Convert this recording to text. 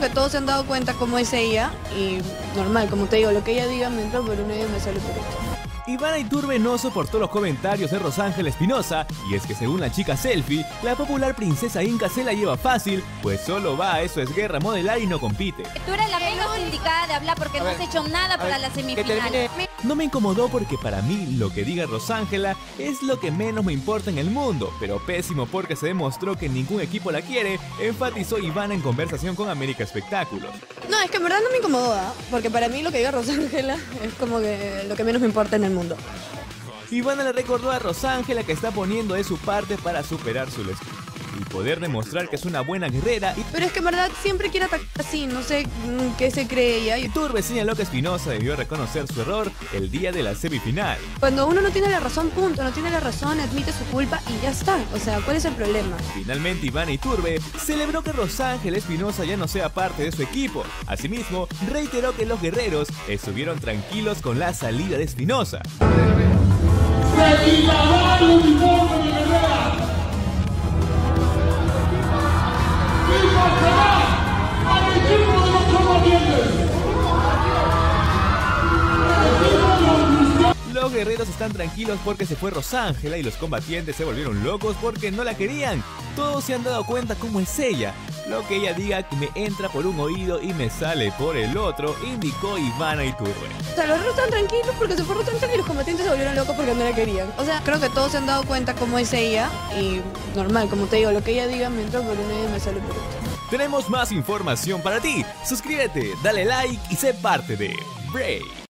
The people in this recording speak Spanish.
creo que todos se han dado cuenta cómo es ella y normal, como te digo, lo que ella diga me entra por una y me sale por otra. Ivana Iturbe no soportó los comentarios de Rosángel Espinosa, y es que según la chica selfie, la popular princesa inca se la lleva fácil, pues solo va a eso es guerra modelar y no compite. Tú eres la menos indicada de hablar porque no has hecho nada para la semifinal. No me incomodó porque para mí lo que diga Rosángela es lo que menos me importa en el mundo, pero pésimo porque se demostró que ningún equipo la quiere, enfatizó Ivana en conversación con América Espectáculos. No, es que en verdad no me incomoda, porque para mí lo que diga Rosángela es como que lo que menos me importa en el mundo. Ivana le recordó a Rosángela que está poniendo de su parte para superar su lesión y poder demostrar que es una buena guerrera. Y Pero es que en verdad siempre quiere atacar así, no sé qué se cree ella. Y Turbe señaló que Espinosa debió reconocer su error el día de la semifinal. Cuando uno no tiene la razón, punto, no tiene la razón, admite su culpa y ya está. O sea, ¿cuál es el problema? Finalmente Ivana Iturbe celebró que Rosángel Espinosa ya no sea parte de su equipo. Asimismo, reiteró que los guerreros estuvieron tranquilos con la salida de Espinosa. Guerreros están tranquilos porque se fue Rosángela y los combatientes se volvieron locos porque no la querían. Todos se han dado cuenta cómo es ella. Lo que ella diga que me entra por un oído y me sale por el otro, indicó Ivana Iturbe. O sea, los guerreros están tranquilos porque se fue Rosángela y los combatientes se volvieron locos porque no la querían. O sea, creo que todos se han dado cuenta cómo es ella y normal, como te digo, lo que ella diga me entra por una y me sale por otra. Tenemos más información para ti. Suscríbete, dale like y sé parte de Break.